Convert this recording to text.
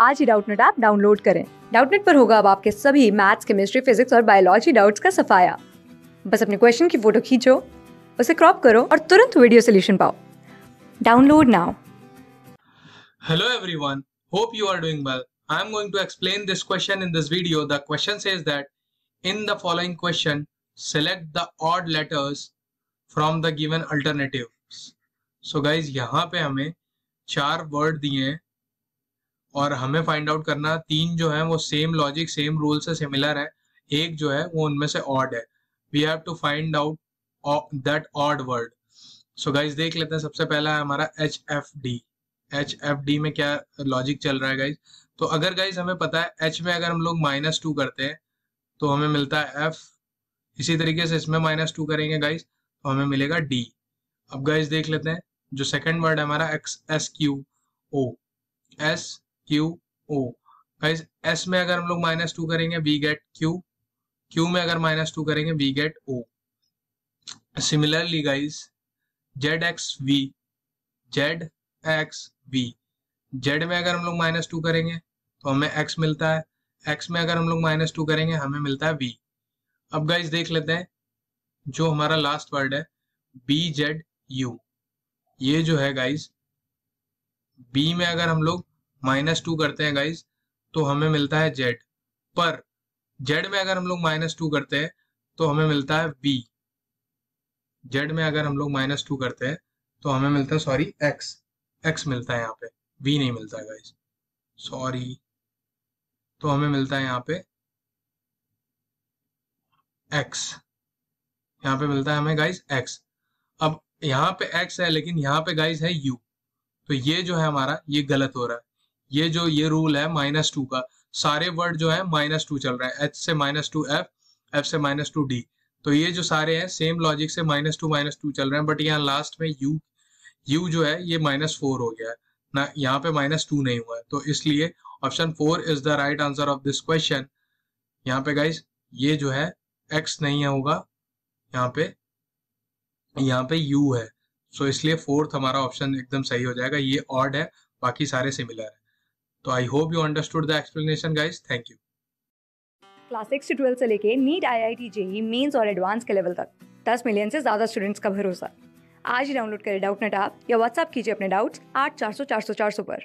आज ही Doubtnut app download करें डाउटनेट पर होगा अब आपके सभी मैथ्स केमिस्ट्री फिजिक्स और बायोलॉजी डाउट्स का सफाया बस अपने क्वेश्चन की फ़ोटो खींचो उसे क्रॉप करो और तुरंत वीडियो सोल्यूशन पाओ download now Hello everyone, hope you are doing well. I am going to explain this question in this video. The question says that in the following question, select the odd letters from the given alternatives. So guys, यहाँ पे हमें चार word दिए हैं और हमें find out करना, तीन जो है वो सेम लॉजिक सेम रूल से सिमिलर है। एक जो है वो उनमें से ऑड है। We have to find out that odd word so guys देख लेते हैं, सबसे पहला है हमारा H F D H F D में क्या लॉजिक चल रहा है गाइज़ तो अगर गाइज़ हमें पता है एच में अगर हम लोग माइनस टू करते हैं तो हमें मिलता है एफ़ इसी तरीके से इसमें माइनस टू करेंगे गाइज़ तो हमें मिलेगा डी अब गाइज़ देख लेते हैं, जो सेकंड वर्ड है हमारा X S Q O S Q O guys S में अगर हम लोग माइनस टू करेंगे वी गेट क्यू क्यू में अगर माइनस टू करेंगे we get O similarly guys Z X V Z X V Z में अगर हम लोग माइनस टू करेंगे तो हमें एक्स मिलता है. एक्स में अगर हम लोग माइनस टू करेंगे, हमें मिलता है वी अब गाइज़ देख लेते हैं, जो हमारा लास्ट वर्ड है बी जेड यू ये जो है गाइज़ बी में अगर हम लोग माइनस टू करते हैं गाइज़ तो हमें मिलता है जेड। पर जेड में अगर हम लोग माइनस टू करते हैं तो हमें मिलता है बी जेड में अगर हम लोग माइनस टू करते हैं तो हमें मिलता है सॉरी एक्स एक्स मिलता है यहाँ पे, वी नहीं मिलता है गाइज़ सॉरी तो हमें मिलता है यहाँ पे एक्स यहाँ पे मिलता है हमें गाइज़ एक्स अब यहाँ पे एक्स है, लेकिन यहाँ पे गाइज़ है यू तो ये जो है हमारा, ये गलत हो रहा है। ये जो ये रूल है माइनस टू का, सारे वर्ड जो है माइनस टू चल रहा है। एच से माइनस टू एफ़ एफ़ से माइनस टू डी तो ये जो सारे हैं सेम लॉजिक से माइनस टू माइनस टू चल रहे हैं बट यहाँ लास्ट में यू यू जो है, ये माइनस फोर हो गया है। ना, यहाँ पे माइनस टू नहीं हुआ है। तो इसलिए option four is the right answer of this question यहाँ पे गाइज़ ये जो है एक्स नहीं होगा। यहाँ पे यहाँ पे यू है। सो so इसलिए फोर्थ हमारा ऑप्शन एकदम सही हो जाएगा। ये ऑड है, बाकी सारे सिमिलर है। तो I hope you understood the explanation guys thank you class six से ट्वेल्थ से लेके NEET I I T JEE mains और एडवांस के लेवल तक, दस मिलियन से ज़्यादा स्टूडेंट्स का भरोसा। आज ही डाउनलोड करें डाउट नेट आप या व्हाट्सअप कीजिए अपने डाउट्स आठ चार सौ चार सौ चार सौ पर।